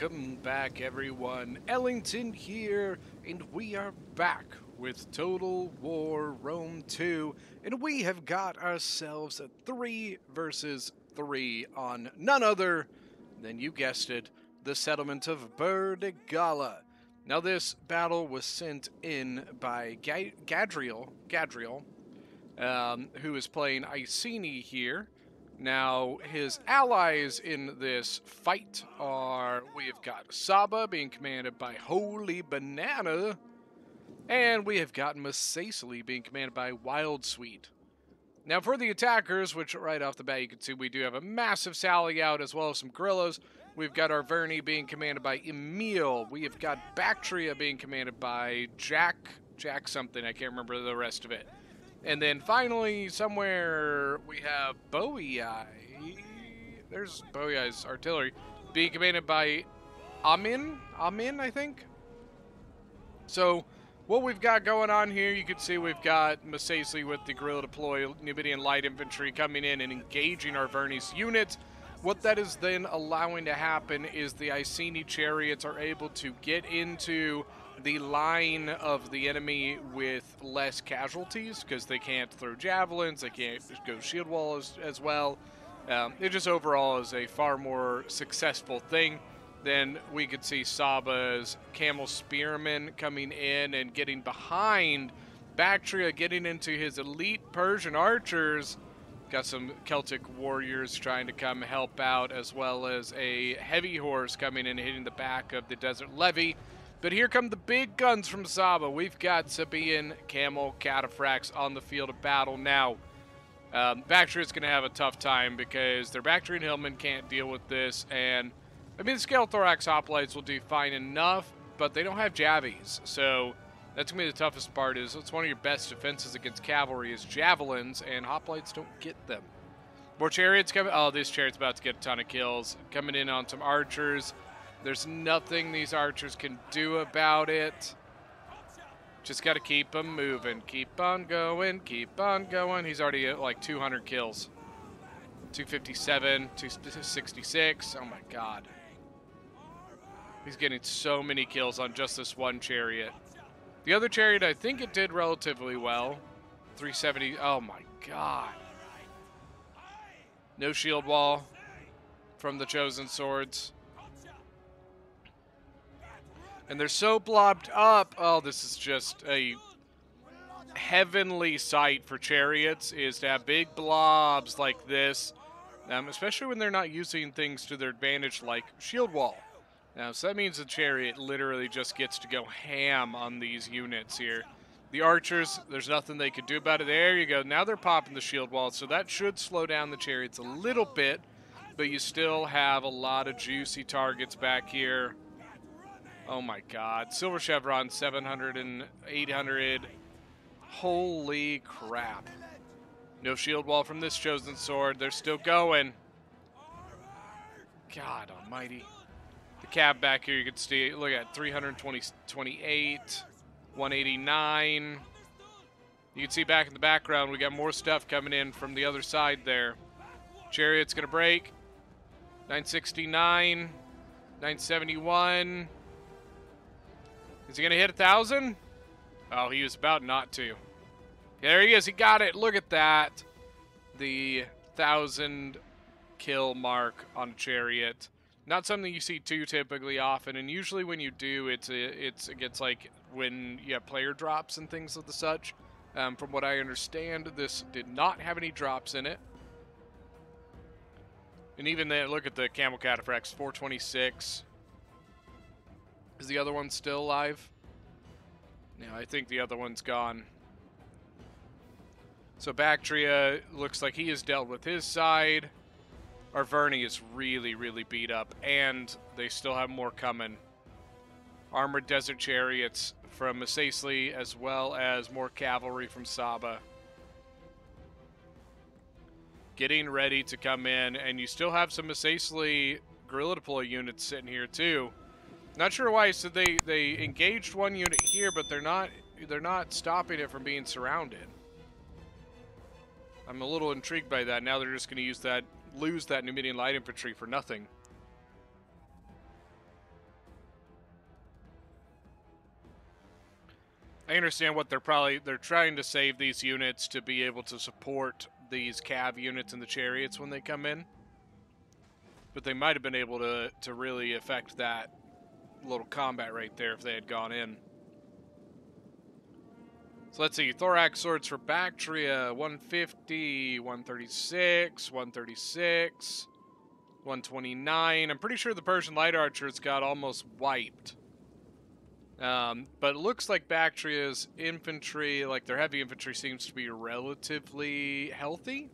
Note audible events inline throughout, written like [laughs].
Welcome back, everyone. Ellington here, and we are back with Total War Rome 2, and we have got ourselves a 3 versus 3 on none other than, you guessed it, the settlement of Burdigala. Now, this battle was sent in by Ga- Gadriel, Gadriel, um, who is playing Iceni here. Now, his allies in this fight are we have got Saba being commanded by Holy Banana, and we have got Masaesyli being commanded by Wild Sweet. Now, for the attackers, which right off the bat you can see we do have a massive Sally out as well as some Guerrillas. We've got Arverni being commanded by Emil. We have got Bactria being commanded by Jack, Jack something. I can't remember the rest of it. And then finally, somewhere we have Boii. There's Boii's artillery being commanded by Amin. Amin, I think. So, what we've got going on here, you can see we've got Masaesyli with the Guerrilla Deploy Numidian Light Infantry coming in and engaging Arverni's units. What that is then allowing to happen is the Iceni chariots are able to get into the line of the enemy with less casualties because they can't throw javelins, they can't go shield wall as, as well. Um, it just overall is a far more successful thing. Then we could see Saba's camel spearmen coming in and getting behind Bactria, getting into his elite Persian archers. Got some Celtic warriors trying to come help out, as well as a heavy horse coming in hitting the back of the desert levy. But here come the big guns from Saba. We've got Sabaean Camel Cataphracts on the field of battle now. Um, Bactria is going to have a tough time because their Bactrian Hillmen can't deal with this. And, I mean, the Scale Thorax Hoplites will do fine enough, but they don't have Javies. So that's going to be the toughest part is it's one of your best defenses against cavalry is Javelins, and Hoplites don't get them. More Chariots coming. Oh, this Chariot's about to get a ton of kills. Coming in on some Archers. There's nothing these archers can do about it. Just got to keep them moving. Keep on going. Keep on going. He's already at like 200 kills. 257, 266. Oh my god. He's getting so many kills on just this one chariot. The other chariot, I think it did relatively well. 370. Oh my god. No shield wall from the chosen swords and they're so blobbed up. Oh, this is just a heavenly sight for chariots is to have big blobs like this, um, especially when they're not using things to their advantage like shield wall. Now, so that means the chariot literally just gets to go ham on these units here. The archers, there's nothing they could do about it. There you go. Now they're popping the shield wall, so that should slow down the chariots a little bit, but you still have a lot of juicy targets back here. Oh my god. Silver Chevron, 700 and 800. Holy crap. No shield wall from this chosen sword. They're still going. God almighty. The cab back here, you can see, look at 328, 189. You can see back in the background, we got more stuff coming in from the other side there. Chariot's going to break. 969, 971. Is he going to hit a 1,000? Oh, he was about not to. There he is. He got it. Look at that. The 1,000 kill mark on a chariot. Not something you see too typically often, and usually when you do, it's it's it gets like when you have player drops and things of the such. Um, from what I understand, this did not have any drops in it. And even then, look at the Camel Cataphracts, 426. Is the other one still alive? Yeah, I think the other one's gone. So Bactria looks like he has dealt with his side. Arverni is really, really beat up, and they still have more coming. Armored Desert Chariots from Masaesyli, as well as more cavalry from Saba. Getting ready to come in, and you still have some Masaesyli guerrilla deploy units sitting here too. Not sure why. So they they engaged one unit here, but they're not they're not stopping it from being surrounded. I'm a little intrigued by that. Now they're just going to use that lose that Numidian light infantry for nothing. I understand what they're probably they're trying to save these units to be able to support these cav units and the chariots when they come in. But they might have been able to to really affect that little combat right there if they had gone in. So let's see, thorax swords for Bactria, 150, 136, 136, 129. I'm pretty sure the Persian light archers got almost wiped. Um, but it looks like Bactria's infantry, like their heavy infantry, seems to be relatively healthy.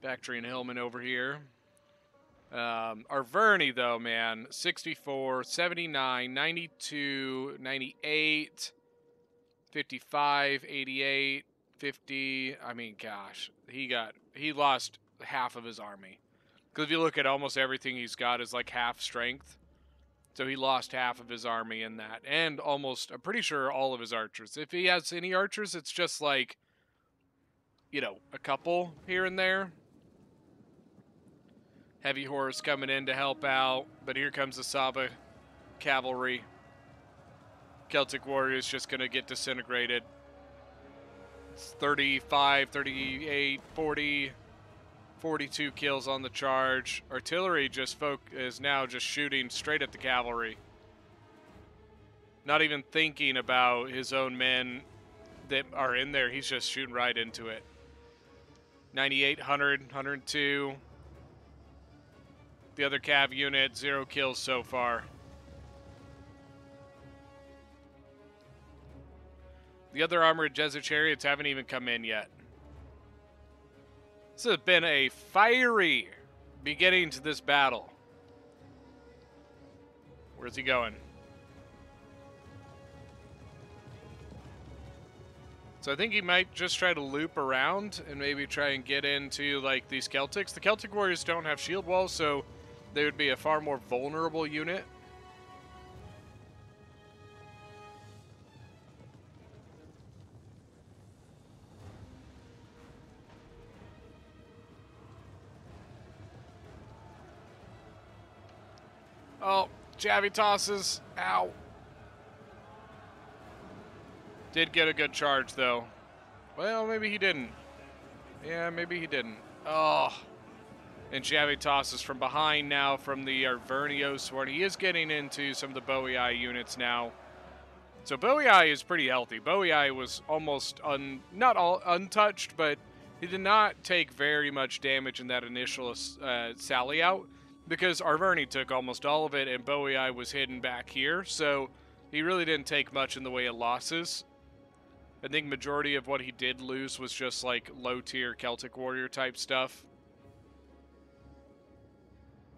Bactrian Hillman over here. Um, Arverni, though, man, 64, 79, 92, 98, 55, 88, 50. I mean, gosh, he got, he lost half of his army. Because if you look at almost everything he's got is like half strength. So he lost half of his army in that. And almost, I'm pretty sure all of his archers. If he has any archers, it's just like, you know, a couple here and there. Heavy horse coming in to help out, but here comes the Saba cavalry. Celtic warriors just going to get disintegrated. It's 35, 38, 40, 42 kills on the charge. Artillery just folk is now just shooting straight at the cavalry. Not even thinking about his own men that are in there. He's just shooting right into it. 98, 100, 102. The other cav unit, zero kills so far. The other armored desert chariots haven't even come in yet. This has been a fiery beginning to this battle. Where's he going? So I think he might just try to loop around and maybe try and get into like these Celtics. The Celtic warriors don't have shield walls, so they would be a far more vulnerable unit. Oh, Javi tosses. Ow. Did get a good charge, though. Well, maybe he didn't. Yeah, maybe he didn't. Oh. And Javi tosses from behind now from the Arvernio Sword. He is getting into some of the Boii units now. So Boii is pretty healthy. Boii was almost un, not all untouched, but he did not take very much damage in that initial uh, sally out because Arverni took almost all of it and Boii was hidden back here. So he really didn't take much in the way of losses. I think majority of what he did lose was just like low tier Celtic warrior type stuff.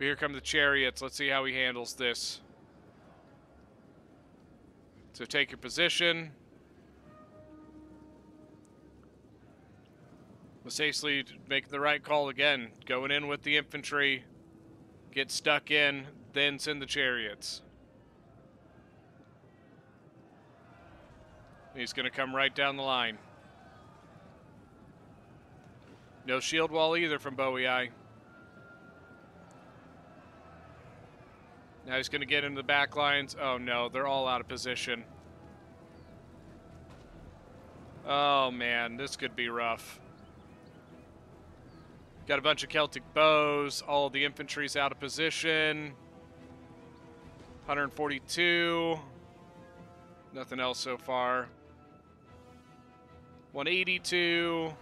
But here come the chariots. Let's see how he handles this. So take your position. Masaesyli making the right call again. Going in with the infantry. Get stuck in, then send the chariots. He's going to come right down the line. No shield wall either from Boii. Now he's going to get into the back lines. Oh no, they're all out of position. Oh man, this could be rough. Got a bunch of Celtic bows. All the infantry's out of position. 142. Nothing else so far. 182.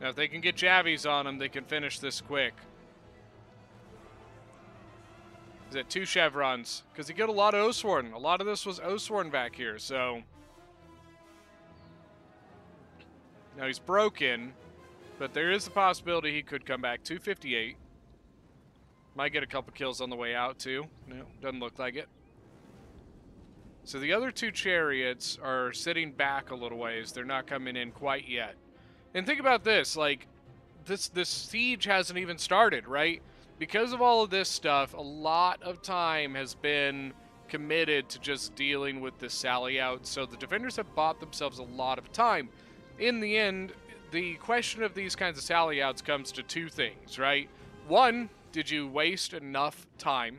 Now, if they can get Javies on them, they can finish this quick. Is it two chevrons? Because he got a lot of Oathsworn. A lot of this was Oathsworn back here, so... Now he's broken, but there is the possibility he could come back. 258. Might get a couple kills on the way out, too. No, doesn't look like it. So the other two chariots are sitting back a little ways. They're not coming in quite yet. And think about this, like, this this siege hasn't even started, right? Because of all of this stuff, a lot of time has been committed to just dealing with the sally out. So the defenders have bought themselves a lot of time. In the end, the question of these kinds of sally outs comes to two things, right? One, did you waste enough time?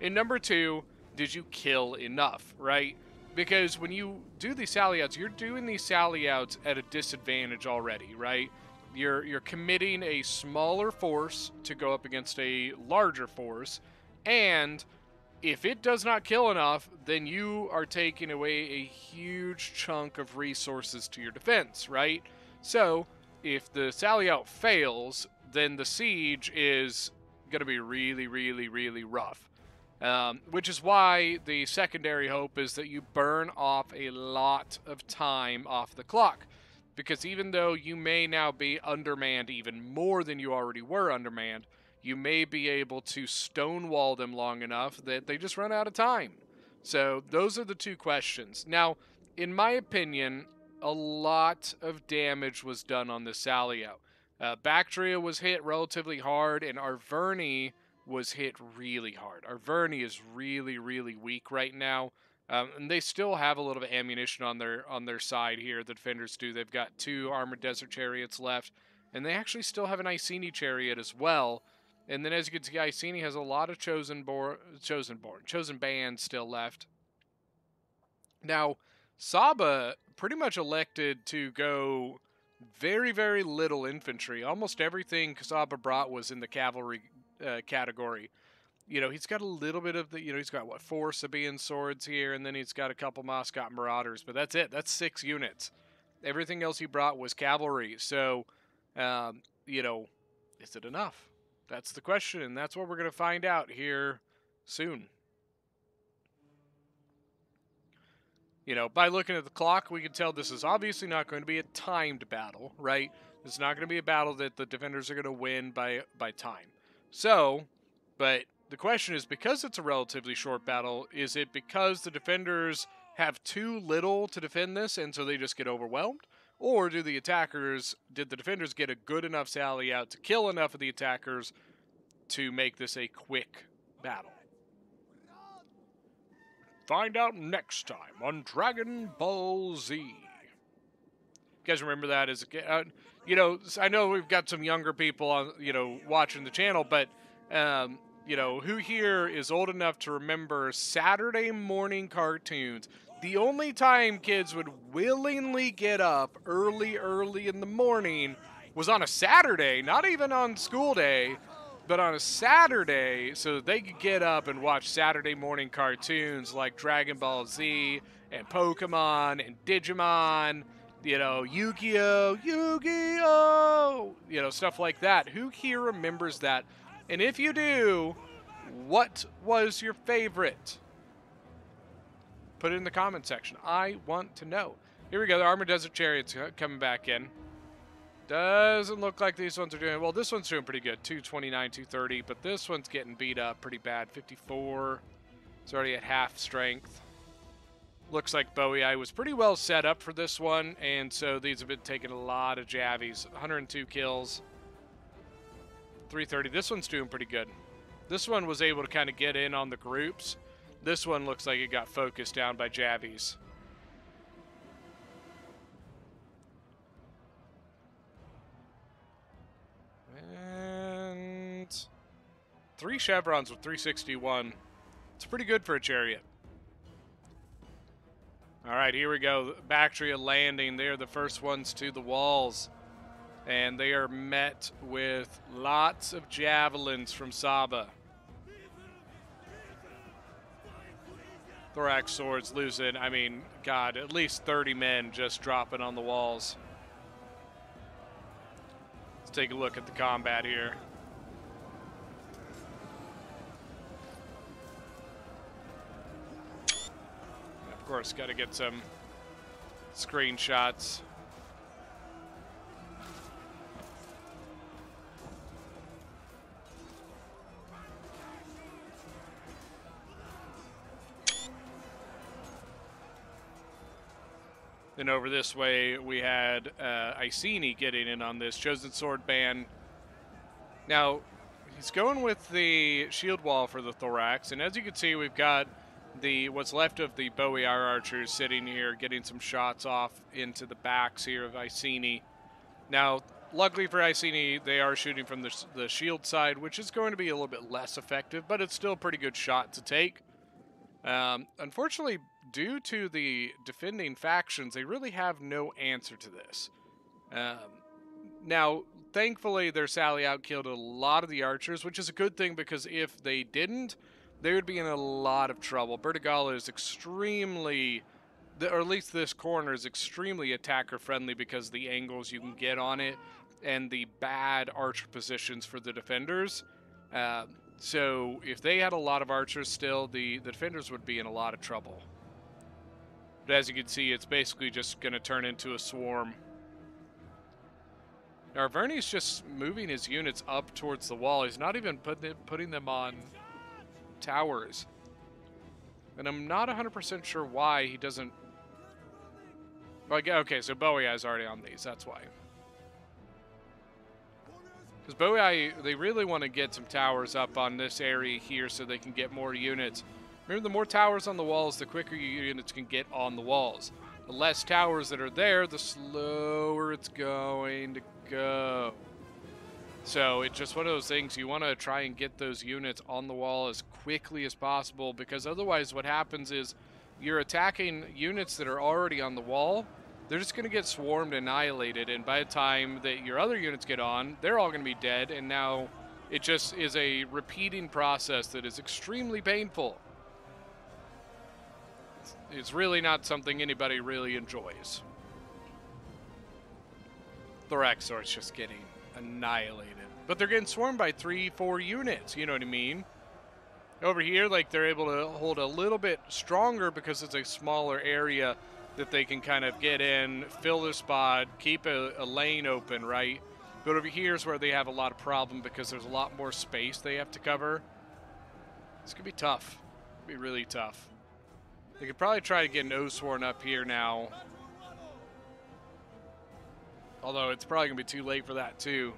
And number two, did you kill enough, right? Because when you do these sally outs, you're doing these sally outs at a disadvantage already, right? You're you're committing a smaller force to go up against a larger force, and if it does not kill enough, then you are taking away a huge chunk of resources to your defense, right? So, if the sally out fails, then the siege is going to be really, really, really rough. Um, which is why the secondary hope is that you burn off a lot of time off the clock. Because even though you may now be undermanned even more than you already were undermanned, you may be able to stonewall them long enough that they just run out of time. So those are the two questions. Now, in my opinion, a lot of damage was done on the Salio. Uh, Bactria was hit relatively hard, and Arverni was hit really hard. Arverni is really, really weak right now. Um, and they still have a little bit of ammunition on their on their side here. The defenders do. They've got two armored desert chariots left, and they actually still have an Iceni chariot as well. And then as you can see, Iceni has a lot of chosen born, chosen born, chosen bands still left. Now, Saba pretty much elected to go very, very little infantry. Almost everything Saba brought was in the cavalry uh, category. You know, he's got a little bit of the, you know, he's got what, four Sabaean swords here, and then he's got a couple Moscot Marauders, but that's it. That's six units. Everything else he brought was cavalry. So, um, you know, is it enough? That's the question, and that's what we're going to find out here soon. You know, by looking at the clock, we can tell this is obviously not going to be a timed battle, right? It's not going to be a battle that the defenders are going to win by by time. So, but the question is because it's a relatively short battle, is it because the defenders have too little to defend this and so they just get overwhelmed? Or do the attackers, did the defenders get a good enough sally out to kill enough of the attackers to make this a quick battle? Find out next time on Dragon Ball Z. You guys remember that as a uh, you know, I know we've got some younger people on, you know, watching the channel, but um, you know, who here is old enough to remember Saturday morning cartoons? the only time kids would willingly get up early, early in the morning was on a Saturday, not even on school day, but on a Saturday, so they could get up and watch Saturday morning cartoons like Dragon Ball Z and Pokemon and Digimon, you know, Yu Gi Oh! Yu Gi Oh! You know, stuff like that. Who here remembers that? And if you do, what was your favorite? Put it in the comment section. I want to know. Here we go. The Armored Desert Chariots coming back in. Doesn't look like these ones are doing well. This one's doing pretty good, 229, 230, but this one's getting beat up pretty bad. 54. It's already at half strength. Looks like Boii was pretty well set up for this one, and so these have been taking a lot of javies. 102 kills. 330. This one's doing pretty good. This one was able to kind of get in on the groups this one looks like it got focused down by Javies. And three chevrons with 361. It's pretty good for a chariot. All right, here we go. Bactria landing. They're the first ones to the walls. And they are met with lots of javelins from Saba. thorax swords losing, I mean, God, at least 30 men just dropping on the walls. Let's take a look at the combat here. Of course, got to get some screenshots. Then over this way, we had uh, Iceni getting in on this. Chosen Sword Band. Now, he's going with the shield wall for the Thorax. And as you can see, we've got the what's left of the Boii R archers sitting here, getting some shots off into the backs here of Iceni. Now, luckily for Iceni, they are shooting from the, the shield side, which is going to be a little bit less effective, but it's still a pretty good shot to take. Um, unfortunately, due to the defending factions, they really have no answer to this. Um, now, thankfully, their sally out killed a lot of the archers, which is a good thing because if they didn't, they would be in a lot of trouble. Burdigala is extremely, or at least this corner is extremely attacker friendly because the angles you can get on it and the bad archer positions for the defenders. Um, so if they had a lot of archers still, the, the defenders would be in a lot of trouble. But as you can see, it's basically just going to turn into a swarm. Now, Arverni's just moving his units up towards the wall. He's not even putting, putting them on towers. And I'm not 100% sure why he doesn't... Like, okay, so Boii is already on these. That's why. Because Boii, they really want to get some towers up on this area here so they can get more units. Remember, the more towers on the walls, the quicker your units can get on the walls. The less towers that are there, the slower it's going to go. So it's just one of those things you want to try and get those units on the wall as quickly as possible because otherwise what happens is you're attacking units that are already on the wall they're just going to get swarmed, annihilated, and by the time that your other units get on, they're all going to be dead, and now it just is a repeating process that is extremely painful. It's really not something anybody really enjoys. Thoraxor's just getting annihilated. But they're getting swarmed by three, four units, you know what I mean? Over here, like, they're able to hold a little bit stronger because it's a smaller area that they can kind of get in, fill the spot, keep a, a lane open, right? But over here is where they have a lot of problem because there's a lot more space they have to cover. It's going to be tough. It'll be really tough. They could probably try to get an Oathsworn up here now. Although it's probably going to be too late for that too.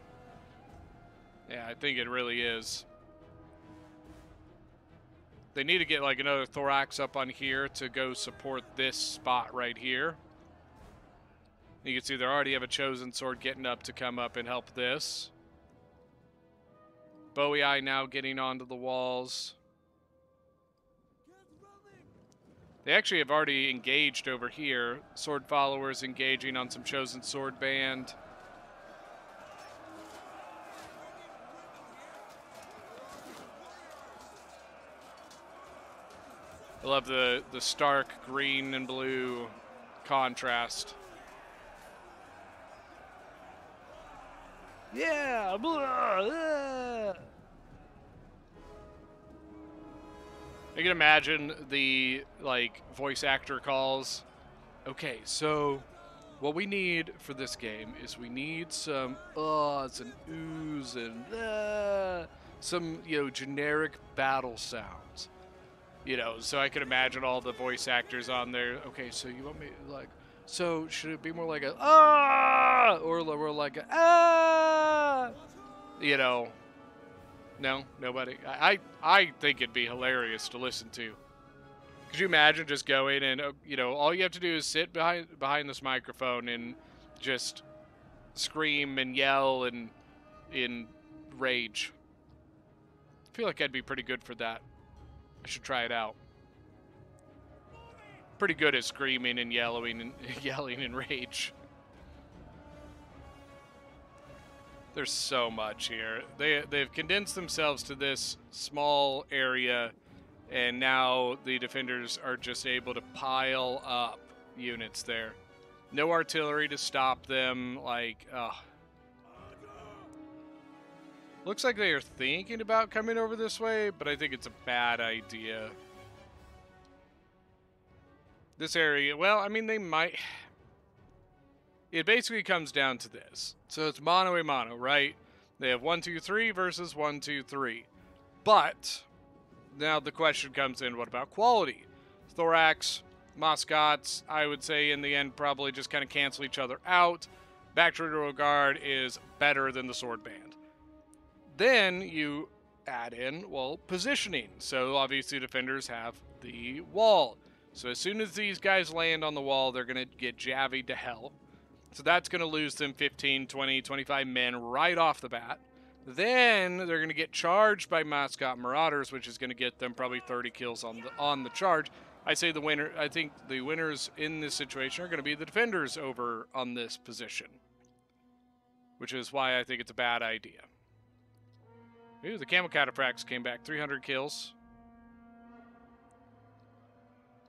Yeah, I think it really is. They need to get like another thorax up on here to go support this spot right here. You can see they already have a chosen sword getting up to come up and help this. Boii now getting onto the walls. They actually have already engaged over here. Sword followers engaging on some chosen sword band. I love the, the stark green and blue contrast. Yeah, blah, blah. I can imagine the like voice actor calls. Okay, so what we need for this game is we need some uhs and oohs and uh, some you know generic battle sounds you know, so I could imagine all the voice actors on there. Okay, so you want me like, so should it be more like a ah or more like a ah? You know, no, nobody. I I, I think it'd be hilarious to listen to. Could you imagine just going and uh, you know all you have to do is sit behind behind this microphone and just scream and yell and in rage. I feel like I'd be pretty good for that. I should try it out. Pretty good at screaming and yelling and [laughs] yelling in rage. There's so much here. They they've condensed themselves to this small area and now the defenders are just able to pile up units there. No artillery to stop them like ugh. Looks like they are thinking about coming over this way, but I think it's a bad idea. This area, well, I mean, they might... It basically comes down to this. So it's mono a mono, right? They have one, two, three versus one, two, three. But, now the question comes in, what about quality? Thorax, Mascots, I would say in the end probably just kind of cancel each other out. Bacterial Guard is better than the Sword Band. Then you add in, well, positioning. So obviously defenders have the wall. So as soon as these guys land on the wall, they're going to get javied to hell. So that's going to lose them 15, 20, 25 men right off the bat. Then they're going to get charged by Mascot Marauders, which is going to get them probably 30 kills on the on the charge. I say the winner. I think the winners in this situation are going to be the defenders over on this position, which is why I think it's a bad idea. Ooh, the Camel Cataphracts came back 300 kills.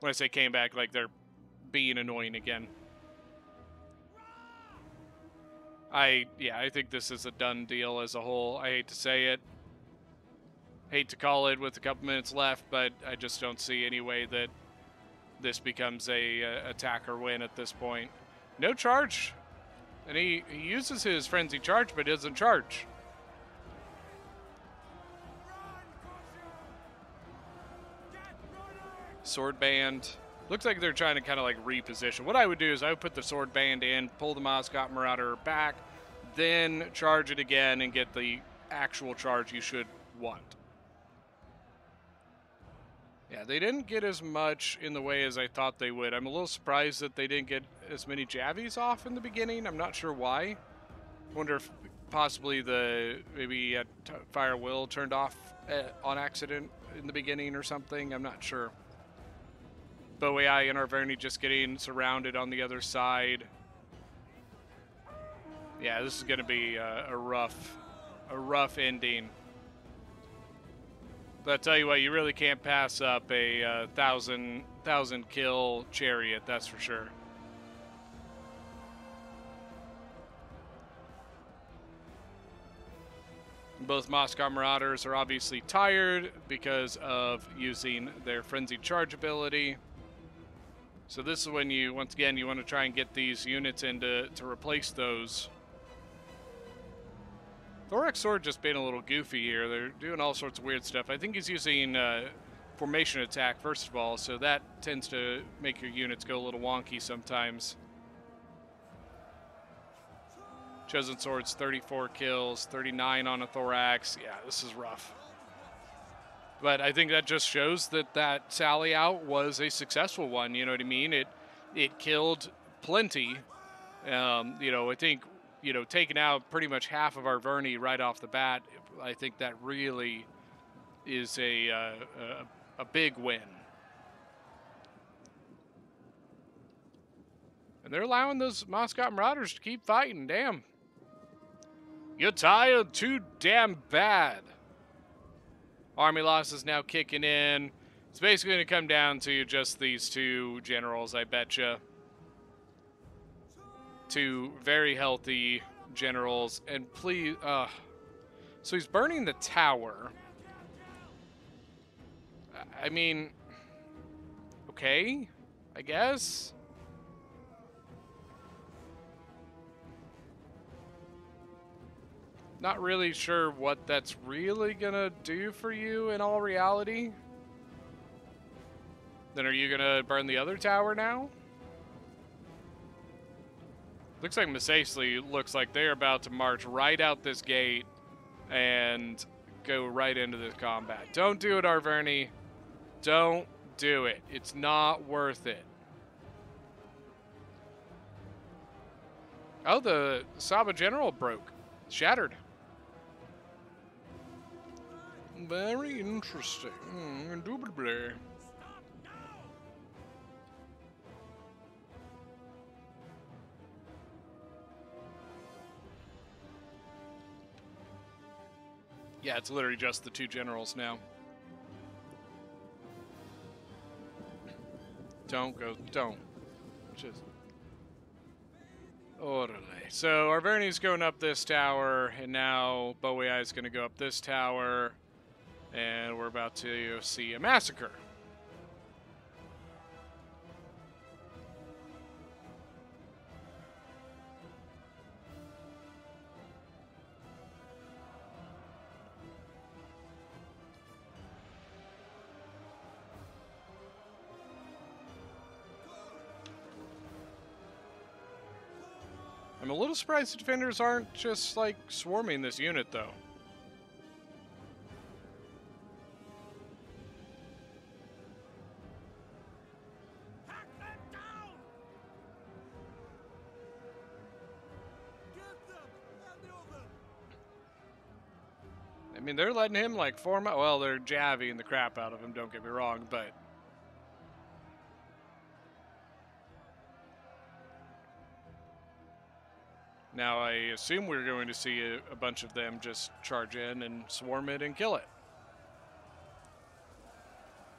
When I say came back, like they're being annoying again. I yeah, I think this is a done deal as a whole. I hate to say it. Hate to call it with a couple minutes left, but I just don't see any way that this becomes a, a attacker win at this point. No charge. And he, he uses his frenzy charge but doesn't charge. Sword band. Looks like they're trying to kind of like reposition. What I would do is I would put the sword band in, pull the Mascot Marauder back, then charge it again and get the actual charge you should want. Yeah, they didn't get as much in the way as I thought they would. I'm a little surprised that they didn't get as many Javies off in the beginning. I'm not sure why. Wonder if possibly the maybe Fire Will turned off uh, on accident in the beginning or something. I'm not sure. Boii and Arverni just getting surrounded on the other side. Yeah, this is going to be a, a, rough, a rough ending. But I tell you what, you really can't pass up a uh, thousand, thousand kill chariot. That's for sure. Both Mascot Marauders are obviously tired because of using their frenzied charge ability. So this is when you, once again, you want to try and get these units in to, to replace those. Thorax Sword just being a little goofy here. They're doing all sorts of weird stuff. I think he's using uh, formation attack, first of all, so that tends to make your units go a little wonky sometimes. Chosen Sword's 34 kills, 39 on a Thorax. Yeah, this is rough. But I think that just shows that that sally out was a successful one. You know what I mean? It it killed plenty. Um, you know, I think you know taking out pretty much half of Arverni right off the bat. I think that really is a uh, a, a big win. And they're allowing those Mascot Marauders to keep fighting. Damn. You're tired too damn bad. Army loss is now kicking in. It's basically going to come down to just these two generals, I betcha. Two very healthy generals. And please, uh, so he's burning the tower. I mean, okay, I guess. Not really sure what that's really gonna do for you in all reality. Then are you gonna burn the other tower now? Looks like Masaesyli looks like they're about to march right out this gate and go right into this combat. Don't do it, Arverni. Don't do it. It's not worth it. Oh, the Saba General broke. Shattered. Very interesting. Mm, indubitably. Yeah, it's literally just the two generals now. Don't go, don't. Just. Orderly. So Arverni's going up this tower, and now Boii is going to go up this tower. And we're about to see a massacre. I'm a little surprised the defenders aren't just like swarming this unit though. They're letting him like form. Well, they're jabbing the crap out of him. Don't get me wrong, but now I assume we're going to see a, a bunch of them just charge in and swarm it and kill it.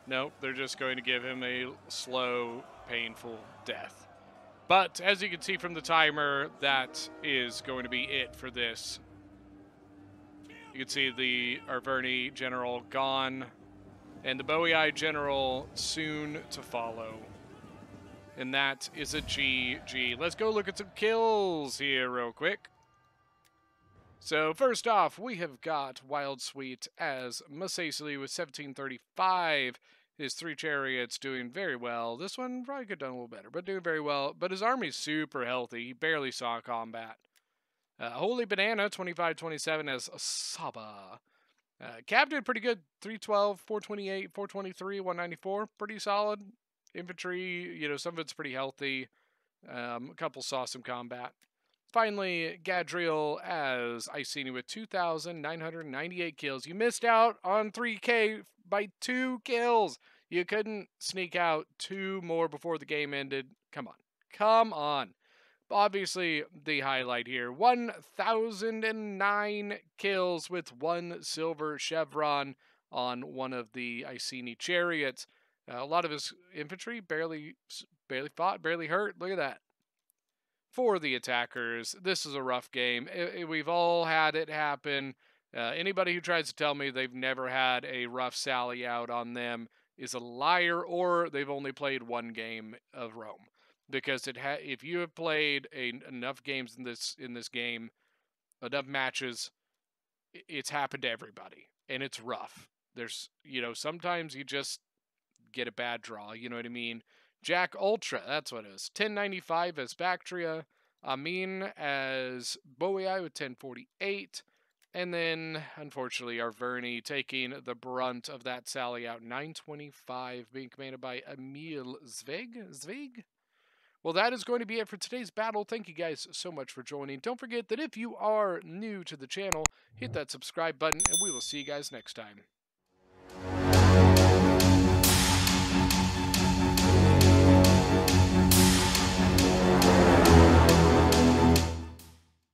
Nope, they're just going to give him a slow, painful death. But as you can see from the timer, that is going to be it for this. You can see the Arverni General gone, and the Boii General soon to follow. And that is a GG. Let's go look at some kills here real quick. So first off, we have got Wild Sweet as Masaesyli with 1735. His three chariots doing very well. This one probably could have done a little better, but doing very well. But his army's super healthy. He barely saw combat. Uh, Holy Banana, 25-27 as Saba. Uh, Cab did pretty good. 312, 428, 423, 194. Pretty solid. Infantry, you know, some of it's pretty healthy. Um, a couple saw some combat. Finally, Gadriel as Iceni with 2,998 kills. You missed out on 3K by two kills. You couldn't sneak out two more before the game ended. Come on. Come on. Obviously, the highlight here 1,009 kills with one silver chevron on one of the Iceni chariots. Uh, a lot of his infantry barely barely fought, barely hurt. Look at that. For the attackers, this is a rough game. It, it, we've all had it happen. Uh, anybody who tries to tell me they've never had a rough sally out on them is a liar, or they've only played one game of Rome. Because it ha- if you have played a, enough games in this in this game, enough matches, it's happened to everybody, and it's rough. There's you know sometimes you just get a bad draw. You know what I mean? Jack Ultra, that's what it is. 1095 as Bactria. Amin as Boii with 1048. And then, unfortunately, Arverni taking the brunt of that sally out. 925 being commanded by Emil Zweig. Zweig? Well, that is going to be it for today's battle. Thank you guys so much for joining. Don't forget that if you are new to the channel, hit that subscribe button, and we will see you guys next time.